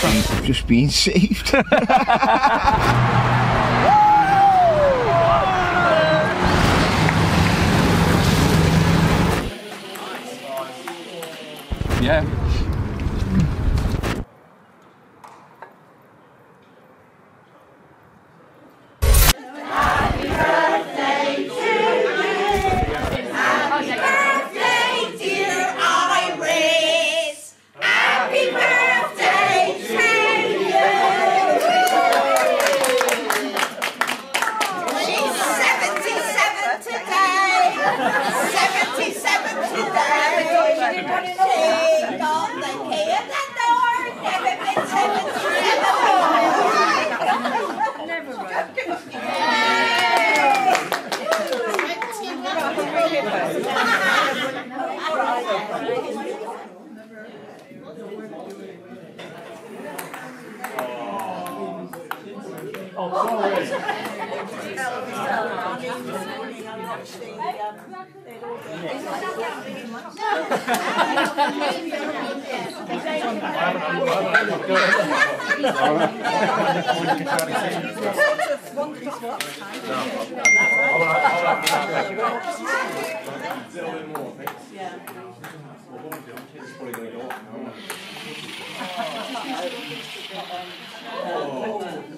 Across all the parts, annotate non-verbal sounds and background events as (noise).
I've just been saved. Yeah. Oh.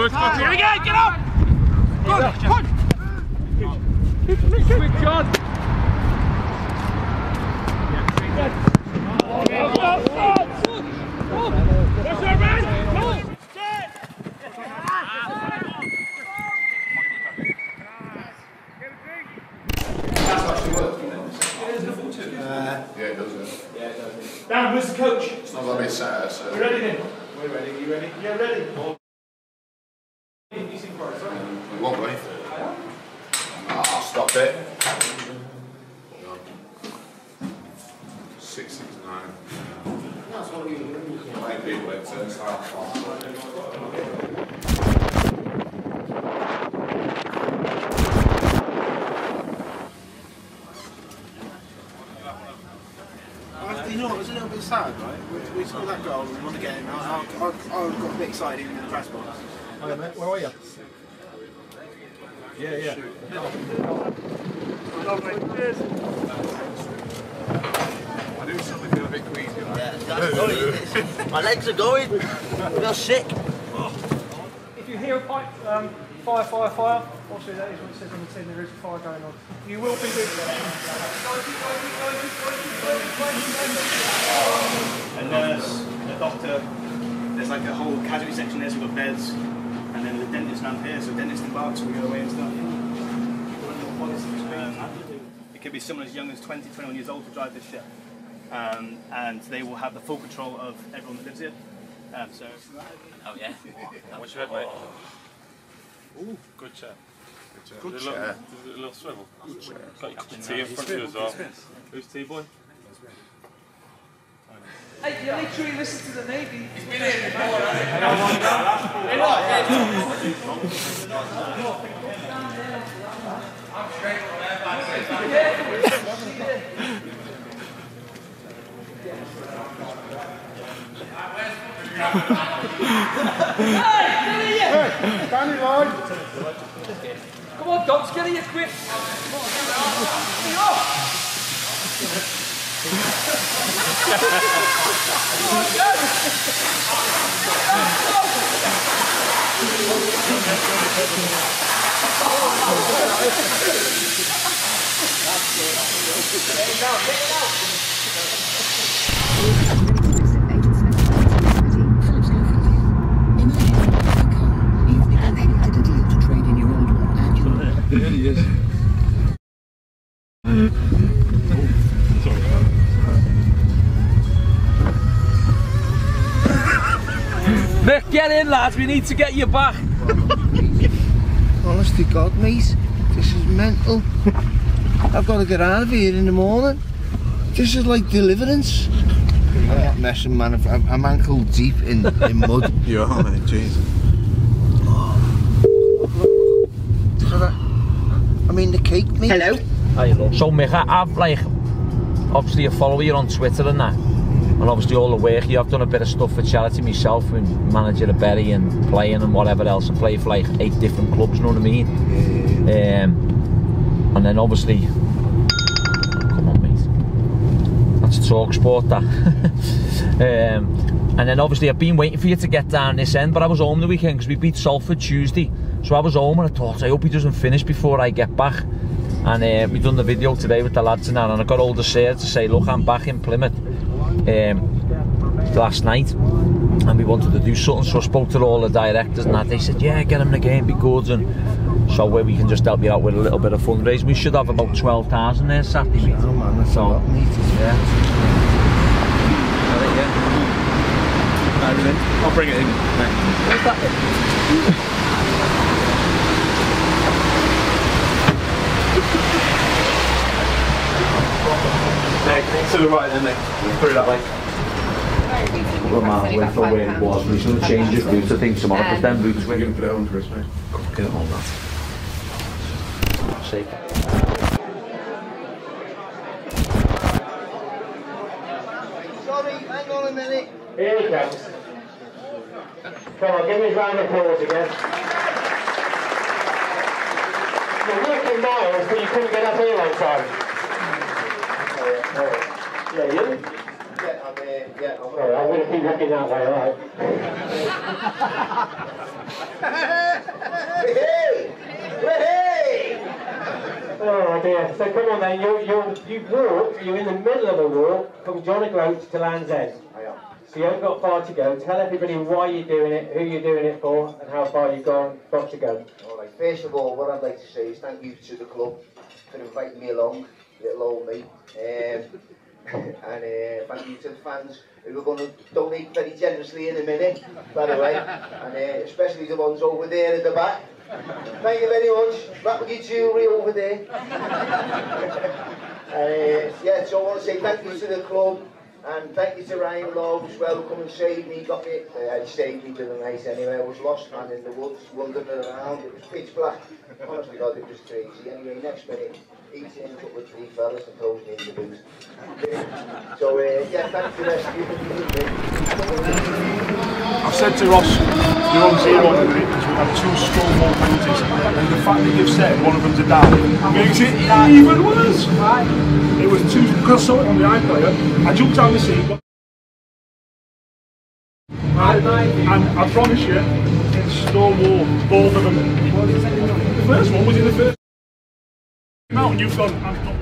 Good. Here we go, get up! Good, good. Quick, John. What's that, man? Come on. Yeah, it does. Yeah. Dan, where's the coach? It's not gonna be sad, so. We ready then? We're ready. You ready? Yeah, ready. You sing for us, right? We won't be. I'll stop it. Six, six, nine. Eight people, it's, uh, it's half You know, it was a little bit sad, right? We, we scored that goal and we want to get him out. I, I, I got a bit excited even in the press box. Hi mate, where are you? Yeah, yeah. I do suddenly feel a bit queasy. Like. My legs are going. I feel sick. If you hear a pipe, um, fire, fire, fire, obviously that is what it says on the tin, there is a fire going on. You will be doing A like a whole casualty section there, so we've got beds. And then the dentist around here, so dentist embarks, so we go away and stuff. It could be someone as young as 20, 21 years old to drive this ship. Um, and they will have the full control of everyone that lives here. Um, so. Oh yeah. (laughs) What's your head, mate? Ooh, good chair. Good Little- chair. A little swivel. Got your tea in front of you as well. Who's tea boy? Hey, you literally listen to the Navy. Hey, stand in line. Come on, Docs, get in here quick. Come on, get up. You've been identified. Lads. We need to get you back. Honest to God, mate, this is mental. I've got to get out of here in the morning. This is like deliverance. I'm not messing, man. I'm, I'm ankle deep in, in mud. You are, mate. Jeez. I mean, the cake, mate. Hello. So, Mick, I- I've like, obviously, I follow you on Twitter and that. And obviously, all the work you have done a bit of stuff for charity myself, with manager of Bury and playing and whatever else. I play for like eight different clubs, you know what I mean? Um, and then obviously, come on, mate. That's talk sport, that. (laughs) um, and then obviously, I've been waiting for you to get down this end, but I was home the weekend because we beat Salford Tuesday. So I was home and I thought, I hope he doesn't finish before I get back. And uh, we done the video today with the lads and that, and I got all the Sarah to say, look, I'm back in Plymouth um, last night, and we wanted to do something. So I spoke to all the directors and that. They said, yeah, get him the game, be good, and so where we can just help you out with a little bit of fundraising. We should have about twelve thousand there Saturday. mate. Oh, man, that's a So- lot, mate. Yeah. I'll bring it in. Nick, (laughs) to the right then, Nick. Through that way. Well, man, went from where it was. We're going to change the route, I think, tomorrow, because them routes We're were going to put it on for us, mate. Get it on that. Safe. Sorry, hang on a minute. Here he comes. Come on, give me a round of applause again. You're working miles, but you couldn't get up here on time. Yeah, you? Yeah, I'm, uh, yeah, I'm Alright, I'm going to keep looking that way, alright. Hey! Hey! Oh dear. So come on then, you you you walk, you're in the middle of a walk from John O'Groats to Land's End. I am. So you haven't got far to go. Tell everybody why you're doing it, who you're doing it for, and how far you've gone, got to go. All right. First of all, what I'd like to say is thank you to the club for inviting me along, little old me. Um, and uh, thank you to the fans who are going to donate very generously in a minute, by the way, and uh, especially the ones over there at the back. Thank you very much. Back with your jewellery over there. (laughs) uh, yeah, so I want to say thank you to the club. And thank you to Ryan Lowe as well, come and saved me, got me, uh, saved me to the night anyway, I was lost man in the woods, wandering around, it was pitch black, honestly God it was crazy, anyway next minute. The uh. I've said to Ross, you're on zero the minute because we've had two strong ball penalties, and the fact that you've said one of them's a down makes it even worse. It was two, because I on the iPlayer, I jumped out the seat. And, and I promise you, it's Stonewall, both of them. The first one was in the first. And you've gone,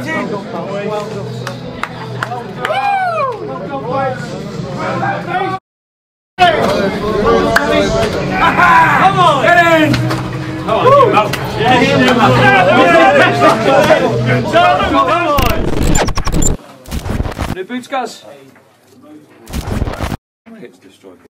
Well done, sir. Well done, boys. Come on! Get in! Come on, yeah, New boots, guys. Hit's destroyed.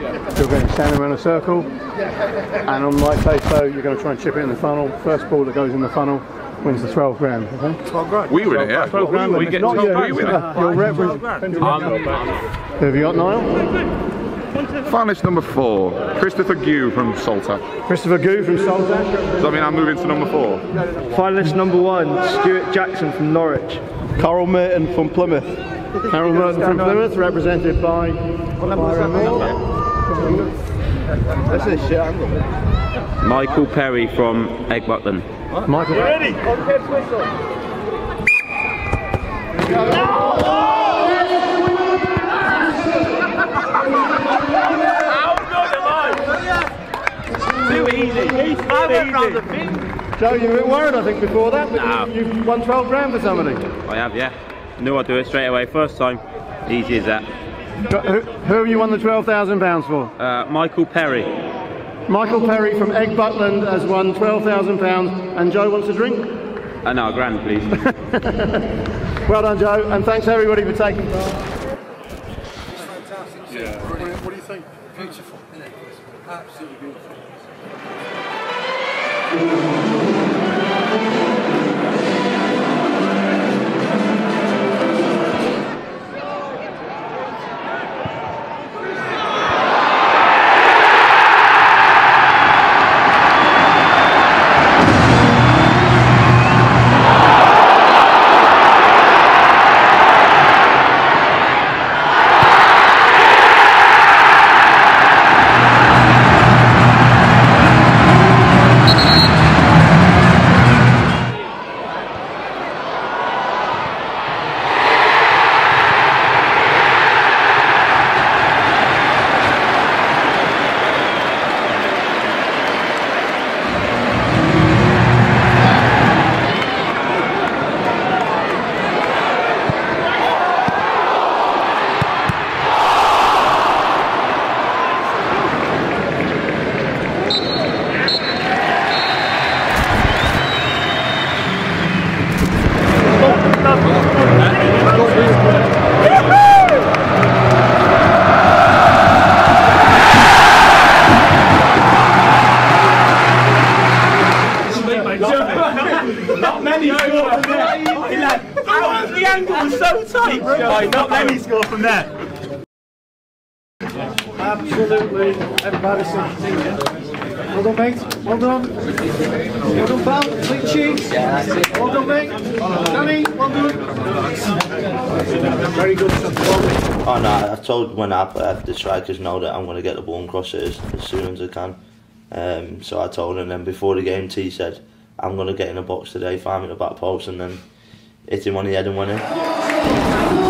You're going to stand around a circle. And on my say so, you're going to try and chip it in the funnel. First ball that goes in the funnel wins the 12 grand. Okay? 12 grand. We win it, yeah. 12 grand. We get not 12 you. grand. We win it. (laughs) Your representative. Have you got, Niall? Finalist number four, Christopher Gue from Salter. Christopher Gue from Salter. Does that mean I'm moving to number four? Finalist number one, Stuart Jackson from Norwich. Carol Merton from Plymouth. Carol Merton from Plymouth, represented by Byron Moore. That's this shit, I'm Michael Perry from Eggbuckland. Michael. Ready? Too easy. I went round the thing. Joe, you were a bit worried, I think, before that, but No. you, you've won 12 grand for somebody. I have, yeah. Knew I'd do it straight away. First time. Easy as that. Who, who have you won the £12,000 for? Uh, Michael Perry. Michael Perry from Eggbuckland has won £12,000 and Joe wants a drink? Uh, no, a grand, please. (laughs) Well done, Joe, and thanks everybody for taking part. Yeah. What do you, what do you think? Beautiful, isn't it? Absolutely beautiful. Not many score from there. The angle was so tight. Right, not many score from there. Absolutely embarrassing. Well done, mate. Well done. Well done, pal. Clean sheet. Well done, mate. Danny, well done. Very good stuff. Oh no, I told when I uh, the strikers know that I'm going to get the ball and cross it as, as soon as I can. Um, so I told him, then before the game, T said, I'm going to get in a box today, find me the back post, and then hit him on the head and win it.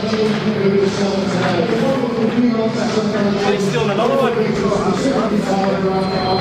I'm still another one.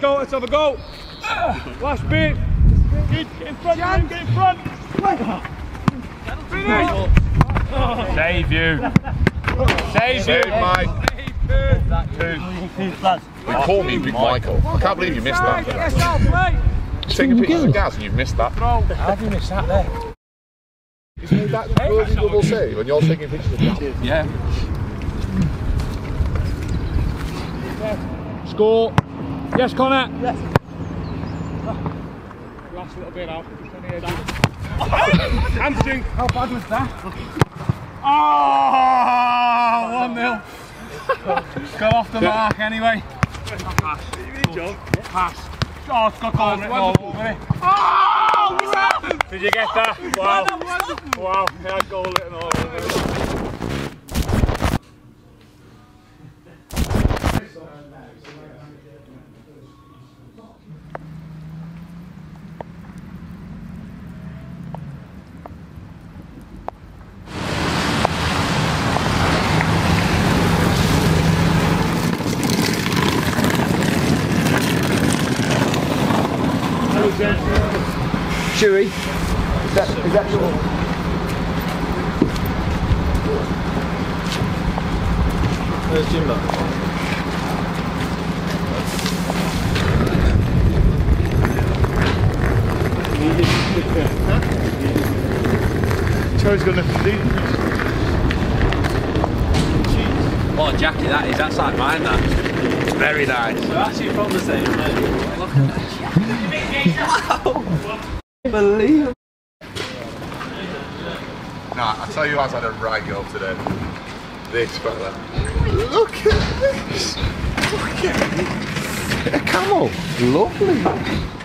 Go, let's have a go. (laughs) Last bit. Good, get in front, man, get in front. Finish. (laughs) Save you. Save you. Mike. They call me Big Michael. I can't believe you missed that. Take a picture of gas and you've missed that. How have you missed that there? Isn't that bloody double save when you're taking pictures of gas? Yeah. Score. Yes, Connor. Yes. Last little bit out. Just on the edge. Hamstring. How bad was that? Oh, 1 0. Got off the mark anyway. Pass. Pass. Oh, it's got goal written all over it. Oh, Did you get that? Wow. Wow, it had goal written all over it. Chewy. Is that, is that your... Where's Jimbo? Joe's got nothing to do. What a jacket that is, that's like mine that. Very nice. We're actually from the same Believe (laughs) it. Nah, I tell you, I've had a right go today. This fella. Look at this. Look at it. A camel. Lovely.